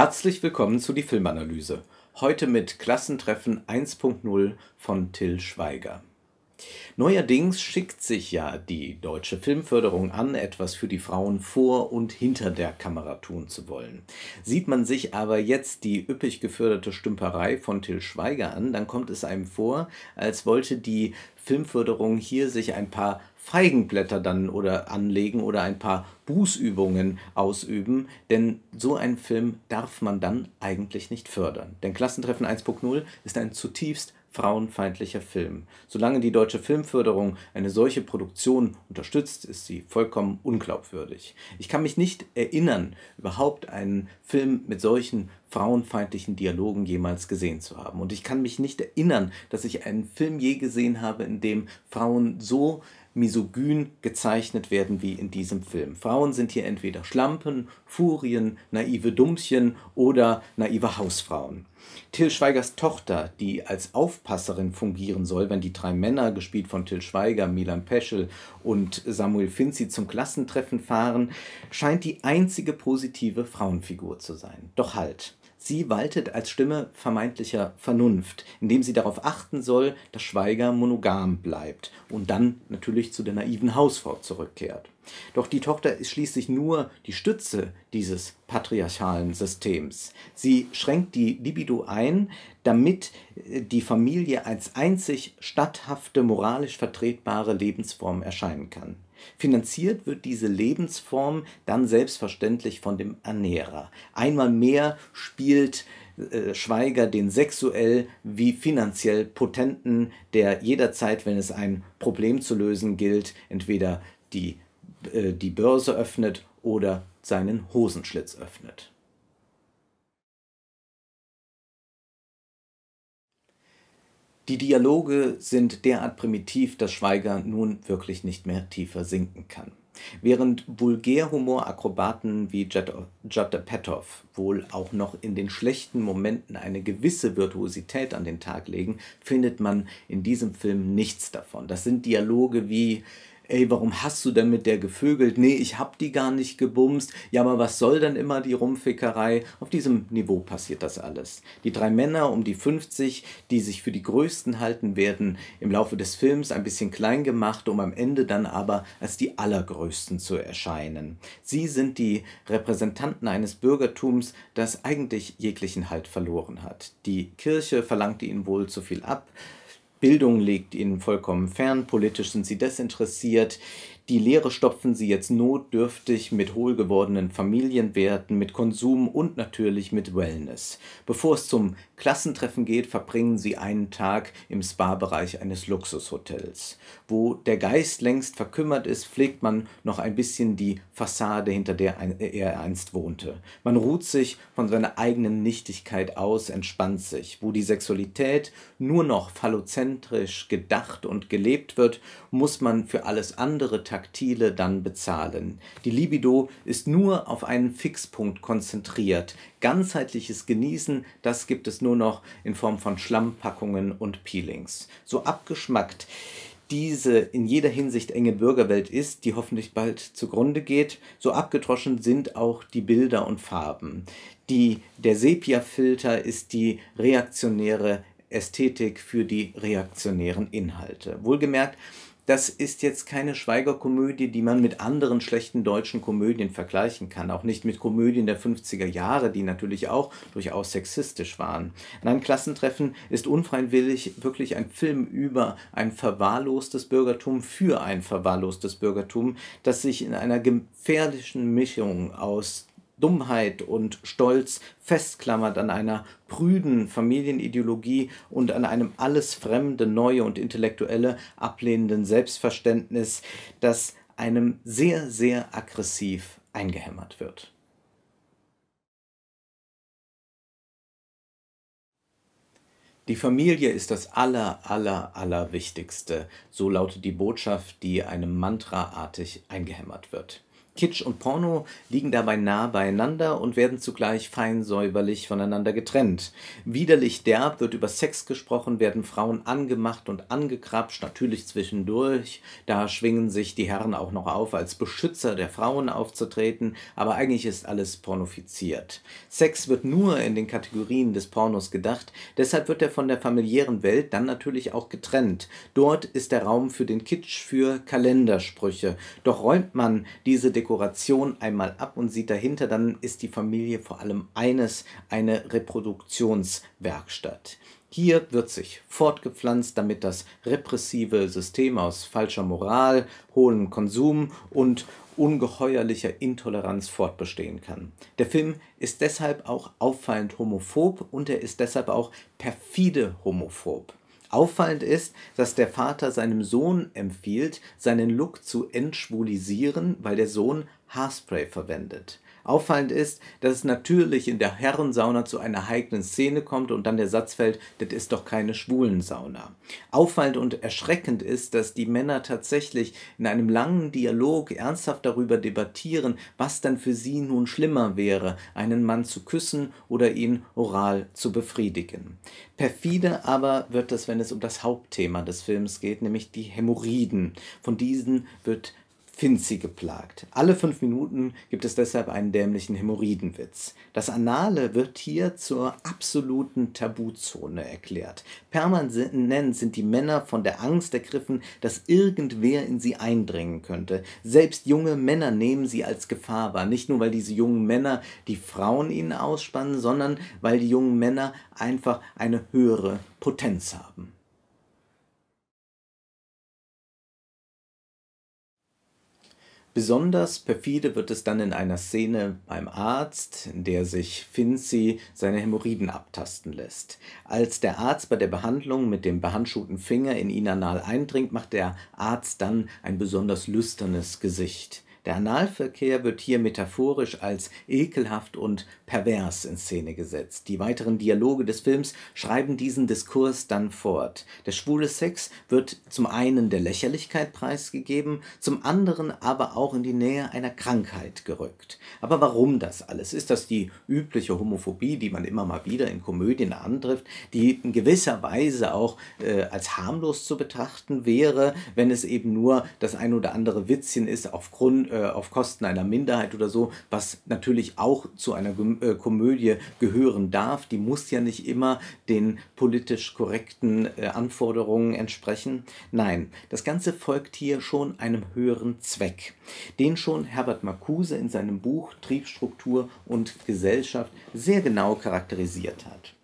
Herzlich willkommen zu die Filmanalyse. Heute mit Klassentreffen 1.0 von Till Schweiger. Neuerdings schickt sich ja die deutsche Filmförderung an, etwas für die Frauen vor und hinter der Kamera tun zu wollen. Sieht man sich aber jetzt die üppig geförderte Stümperei von Till Schweiger an, dann kommt es einem vor, als wollte die Filmförderung hier sich ein paar Feigenblätter dann oder anlegen oder ein paar Bußübungen ausüben, denn so einen Film darf man dann eigentlich nicht fördern. Denn Klassentreffen 1.0 ist ein zutiefst frauenfeindlicher Film. Solange die deutsche Filmförderung eine solche Produktion unterstützt, ist sie vollkommen unglaubwürdig. Ich kann mich nicht erinnern, überhaupt einen Film mit solchen frauenfeindlichen Dialogen jemals gesehen zu haben. Und ich kann mich nicht erinnern, dass ich einen Film je gesehen habe, in dem Frauen so misogyn gezeichnet werden wie in diesem Film. Frauen sind hier entweder Schlampen, Furien, naive Dummchen oder naive Hausfrauen. Till Schweigers Tochter, die als Aufpasserin fungieren soll, wenn die drei Männer, gespielt von Till Schweiger, Milan Peschel und Samuel Finzi, zum Klassentreffen fahren, scheint die einzige positive Frauenfigur zu sein. Doch halt. Sie waltet als Stimme vermeintlicher Vernunft, indem sie darauf achten soll, dass Schweiger monogam bleibt und dann natürlich zu der naiven Hausfrau zurückkehrt. Doch die Tochter ist schließlich nur die Stütze dieses patriarchalen Systems. Sie schränkt die Libido ein, damit äh, die Familie als einzig statthafte, moralisch vertretbare Lebensform erscheinen kann. Finanziert wird diese Lebensform dann selbstverständlich von dem Ernährer. Einmal mehr spielt äh, Schweiger den sexuell wie finanziell Potenten, der jederzeit, wenn es ein Problem zu lösen gilt, entweder die, die Börse öffnet oder seinen Hosenschlitz öffnet. Die Dialoge sind derart primitiv, dass Schweiger nun wirklich nicht mehr tiefer sinken kann. Während Vulgärhumor-Akrobaten wie Judd Apatow wohl auch noch in den schlechten Momenten eine gewisse Virtuosität an den Tag legen, findet man in diesem Film nichts davon. Das sind Dialoge wie ey, warum hast du denn mit der gevögelt? Nee, ich hab die gar nicht gebumst. Ja, aber was soll denn immer die Rumfickerei? Auf diesem Niveau passiert das alles. Die drei Männer um die 50, die sich für die Größten halten, werden im Laufe des Films ein bisschen klein gemacht, um am Ende dann aber als die Allergrößten zu erscheinen. Sie sind die Repräsentanten eines Bürgertums, das eigentlich jeglichen Halt verloren hat. Die Kirche verlangte ihnen wohl zu viel ab, Bildung liegt ihnen vollkommen fern, politisch sind sie desinteressiert, die Lehre stopfen sie jetzt notdürftig mit hohlgewordenen Familienwerten, mit Konsum und natürlich mit Wellness. Bevor es zum Klassentreffen geht, verbringen sie einen Tag im Spa-Bereich eines Luxushotels. Wo der Geist längst verkümmert ist, pflegt man noch ein bisschen die Fassade, hinter der er einst wohnte. Man ruht sich von seiner eigenen Nichtigkeit aus, entspannt sich. Wo die Sexualität nur noch phallozentrisch gedacht und gelebt wird, muss man für alles andere Taktile dann bezahlen. Die Libido ist nur auf einen Fixpunkt konzentriert. Ganzheitliches Genießen, das gibt es nur noch in Form von Schlammpackungen und Peelings. So abgeschmackt diese in jeder Hinsicht enge Bürgerwelt ist, die hoffentlich bald zugrunde geht, so abgedroschen sind auch die Bilder und Farben. Die, der Sepia-Filter ist die reaktionäre Ästhetik für die reaktionären Inhalte. Wohlgemerkt, das ist jetzt keine Schweigerkomödie, die man mit anderen schlechten deutschen Komödien vergleichen kann. Auch nicht mit Komödien der 50er Jahre, die natürlich auch durchaus sexistisch waren. Nein, Klassentreffen ist unfreiwillig wirklich ein Film über ein verwahrlostes Bürgertum für ein verwahrlostes Bürgertum, das sich in einer gefährlichen Mischung aus Dummheit und Stolz festklammert an einer prüden Familienideologie und an einem alles Fremde, Neue und Intellektuelle ablehnenden Selbstverständnis, das einem sehr, sehr aggressiv eingehämmert wird. Die Familie ist das aller, aller, aller Wichtigste, so lautet die Botschaft, die einem Mantraartig eingehämmert wird. Kitsch und Porno liegen dabei nah beieinander und werden zugleich fein säuberlich voneinander getrennt. Widerlich derb wird über Sex gesprochen, werden Frauen angemacht und angekrapscht, natürlich zwischendurch. Da schwingen sich die Herren auch noch auf, als Beschützer der Frauen aufzutreten, aber eigentlich ist alles pornofiziert. Sex wird nur in den Kategorien des Pornos gedacht, deshalb wird er von der familiären Welt dann natürlich auch getrennt. Dort ist der Raum für den Kitsch, für Kalendersprüche. Doch räumt man diese Dekoration einmal ab und sieht dahinter, dann ist die Familie vor allem eines, eine Reproduktionswerkstatt. Hier wird sich fortgepflanzt, damit das repressive System aus falscher Moral, hohem Konsum und ungeheuerlicher Intoleranz fortbestehen kann. Der Film ist deshalb auch auffallend homophob und er ist deshalb auch perfide homophob. Auffallend ist, dass der Vater seinem Sohn empfiehlt, seinen Look zu entschwulisieren, weil der Sohn Haarspray verwendet. Auffallend ist, dass es natürlich in der Herrensauna zu einer heiklen Szene kommt und dann der Satz fällt, das ist doch keine Schwulensauna. Auffallend und erschreckend ist, dass die Männer tatsächlich in einem langen Dialog ernsthaft darüber debattieren, was dann für sie nun schlimmer wäre, einen Mann zu küssen oder ihn oral zu befriedigen. Perfide aber wird es, wenn es um das Hauptthema des Films geht, nämlich die Hämorrhoiden. Von diesen wird Finzi geplagt. Alle fünf Minuten gibt es deshalb einen dämlichen Hämorrhoidenwitz. Das Anale wird hier zur absoluten Tabuzone erklärt. Permanent sind die Männer von der Angst ergriffen, dass irgendwer in sie eindringen könnte. Selbst junge Männer nehmen sie als Gefahr wahr. Nicht nur, weil diese jungen Männer die Frauen ihnen ausspannen, sondern weil die jungen Männer einfach eine höhere Potenz haben. Besonders perfide wird es dann in einer Szene beim Arzt, in der sich Finzi seine Hämorrhoiden abtasten lässt. Als der Arzt bei der Behandlung mit dem behandschuhten Finger in ihn anal eindringt, macht der Arzt dann ein besonders lüsternes Gesicht. Der Analverkehr wird hier metaphorisch als ekelhaft und pervers in Szene gesetzt. Die weiteren Dialoge des Films schreiben diesen Diskurs dann fort. Der schwule Sex wird zum einen der Lächerlichkeit preisgegeben, zum anderen aber auch in die Nähe einer Krankheit gerückt. Aber warum das alles? Ist das die übliche Homophobie, die man immer mal wieder in Komödien antrifft, die in gewisser Weise auch äh, als harmlos zu betrachten wäre, wenn es eben nur das ein oder andere Witzchen ist aufgrund äh, auf Kosten einer Minderheit oder so, was natürlich auch zu einer äh, Komödie gehören darf. Die muss ja nicht immer den politisch korrekten äh, Anforderungen entsprechen. Nein, das Ganze folgt hier schon einem höheren Zweck, den schon Herbert Marcuse in seinem Buch Triebstruktur und Gesellschaft sehr genau charakterisiert hat.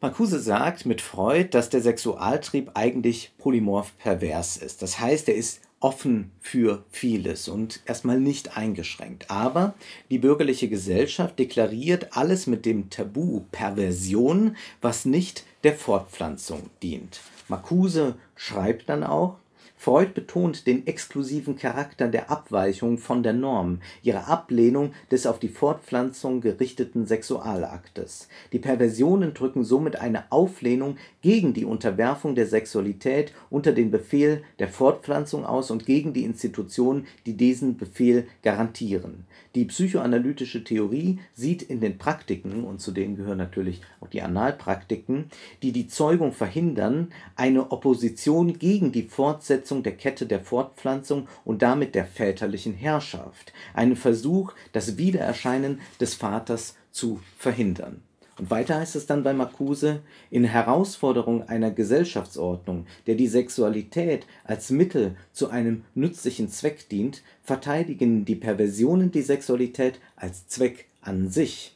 Marcuse sagt mit Freud, dass der Sexualtrieb eigentlich polymorph pervers ist. Das heißt, er ist offen für vieles und erstmal nicht eingeschränkt. Aber die bürgerliche Gesellschaft deklariert alles mit dem Tabu Perversion, was nicht der Fortpflanzung dient. Marcuse schreibt dann auch, Freud betont den exklusiven Charakter der Abweichung von der Norm, ihre Ablehnung des auf die Fortpflanzung gerichteten Sexualaktes. Die Perversionen drücken somit eine Auflehnung gegen die Unterwerfung der Sexualität unter den Befehl der Fortpflanzung aus und gegen die Institutionen, die diesen Befehl garantieren. Die psychoanalytische Theorie sieht in den Praktiken, und zu denen gehören natürlich auch die Analpraktiken, die die Zeugung verhindern, eine Opposition gegen die Fortsetzung der Kette der Fortpflanzung und damit der väterlichen Herrschaft, einen Versuch, das Wiedererscheinen des Vaters zu verhindern. Und weiter heißt es dann bei Marcuse, in Herausforderung einer Gesellschaftsordnung, der die Sexualität als Mittel zu einem nützlichen Zweck dient, verteidigen die Perversionen die Sexualität als Zweck an sich.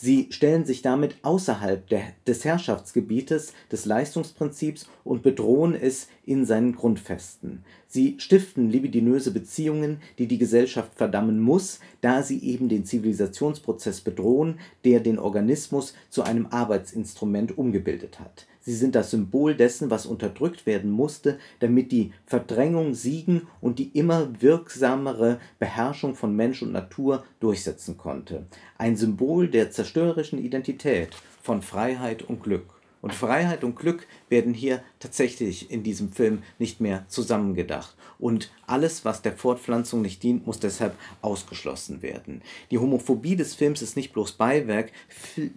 Sie stellen sich damit außerhalb der, des Herrschaftsgebietes des Leistungsprinzips und bedrohen es in seinen Grundfesten. Sie stiften libidinöse Beziehungen, die die Gesellschaft verdammen muss, da sie eben den Zivilisationsprozess bedrohen, der den Organismus zu einem Arbeitsinstrument umgebildet hat. Sie sind das Symbol dessen, was unterdrückt werden musste, damit die Verdrängung siegen und die immer wirksamere Beherrschung von Mensch und Natur durchsetzen konnte. Ein Symbol der zerstörerischen Identität, von Freiheit und Glück. Und Freiheit und Glück werden hier tatsächlich in diesem Film nicht mehr zusammengedacht. Und alles, was der Fortpflanzung nicht dient, muss deshalb ausgeschlossen werden. Die Homophobie des Films ist nicht bloß Beiwerk,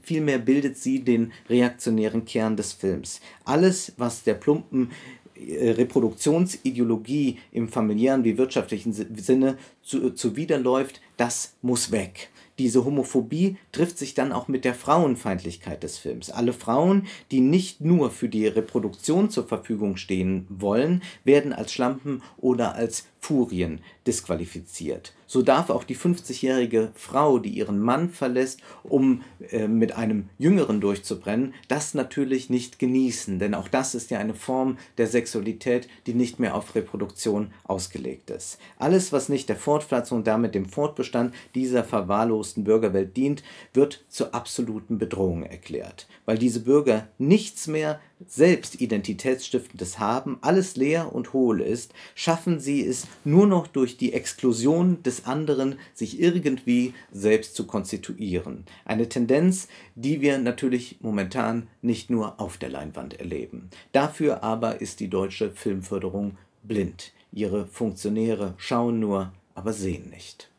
vielmehr bildet sie den reaktionären Kern des Films. Alles, was der plumpen äh, Reproduktionsideologie im familiären wie wirtschaftlichen Sinne zu, zuwiderläuft, das muss weg diese Homophobie trifft sich dann auch mit der Frauenfeindlichkeit des Films. Alle Frauen, die nicht nur für die Reproduktion zur Verfügung stehen wollen, werden als Schlampen oder als Furien disqualifiziert. So darf auch die 50-jährige Frau, die ihren Mann verlässt, um äh, mit einem Jüngeren durchzubrennen, das natürlich nicht genießen, denn auch das ist ja eine Form der Sexualität, die nicht mehr auf Reproduktion ausgelegt ist. Alles, was nicht der Fortpflanzung und damit dem Fortbestand dieser verwahrlosten Bürgerwelt dient, wird zur absoluten Bedrohung erklärt, weil diese Bürger nichts mehr selbst Identitätsstiftendes haben, alles leer und hohl ist, schaffen sie es nur noch durch die Exklusion des anderen, sich irgendwie selbst zu konstituieren. Eine Tendenz, die wir natürlich momentan nicht nur auf der Leinwand erleben. Dafür aber ist die deutsche Filmförderung blind. Ihre Funktionäre schauen nur, aber sehen nicht.